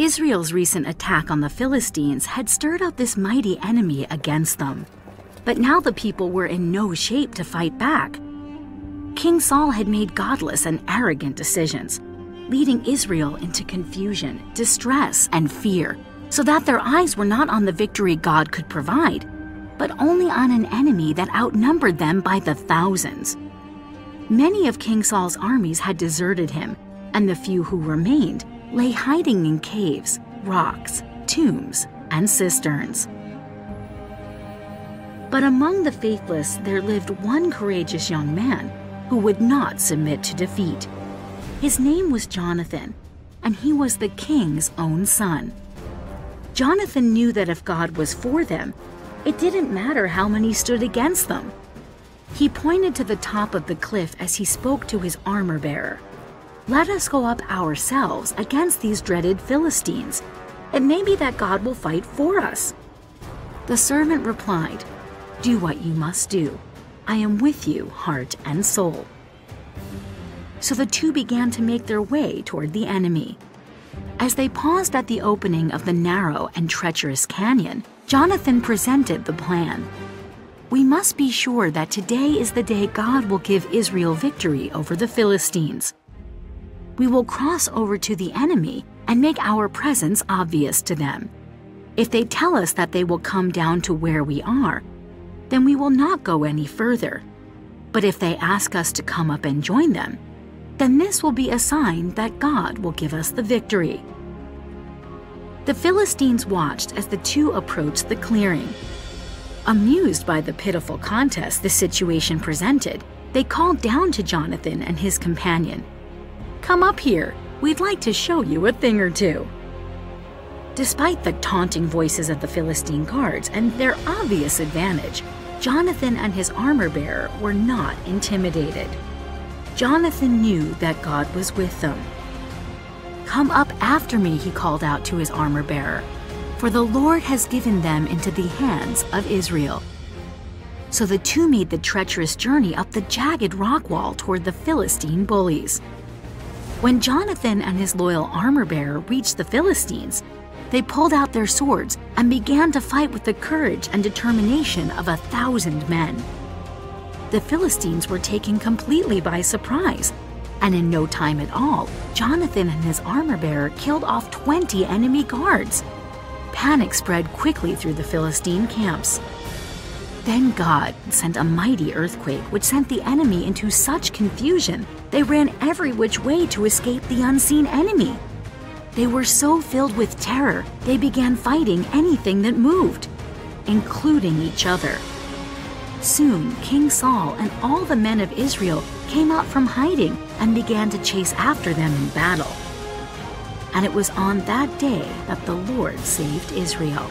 Israel's recent attack on the Philistines had stirred up this mighty enemy against them. But now the people were in no shape to fight back. King Saul had made godless and arrogant decisions, leading Israel into confusion, distress, and fear, so that their eyes were not on the victory God could provide, but only on an enemy that outnumbered them by the thousands. Many of King Saul's armies had deserted him, and the few who remained lay hiding in caves, rocks, tombs, and cisterns. But among the faithless there lived one courageous young man who would not submit to defeat. His name was Jonathan, and he was the king's own son. Jonathan knew that if God was for them, it didn't matter how many stood against them. He pointed to the top of the cliff as he spoke to his armor bearer. Let us go up ourselves against these dreaded Philistines. It may be that God will fight for us. The servant replied, Do what you must do. I am with you, heart and soul. So the two began to make their way toward the enemy. As they paused at the opening of the narrow and treacherous canyon, Jonathan presented the plan. We must be sure that today is the day God will give Israel victory over the Philistines. We will cross over to the enemy and make our presence obvious to them. If they tell us that they will come down to where we are, then we will not go any further. But if they ask us to come up and join them, then this will be a sign that God will give us the victory. The Philistines watched as the two approached the clearing. Amused by the pitiful contest the situation presented, they called down to Jonathan and his companion. Come up here, we'd like to show you a thing or two. Despite the taunting voices of the Philistine guards and their obvious advantage, Jonathan and his armor bearer were not intimidated. Jonathan knew that God was with them. Come up after me, he called out to his armor bearer, for the Lord has given them into the hands of Israel. So the two made the treacherous journey up the jagged rock wall toward the Philistine bullies. When Jonathan and his loyal armor bearer reached the Philistines, they pulled out their swords and began to fight with the courage and determination of a thousand men. The Philistines were taken completely by surprise, and in no time at all, Jonathan and his armor bearer killed off 20 enemy guards. Panic spread quickly through the Philistine camps. Then God sent a mighty earthquake which sent the enemy into such confusion they ran every which way to escape the unseen enemy. They were so filled with terror, they began fighting anything that moved, including each other. Soon, King Saul and all the men of Israel came out from hiding and began to chase after them in battle. And it was on that day that the Lord saved Israel.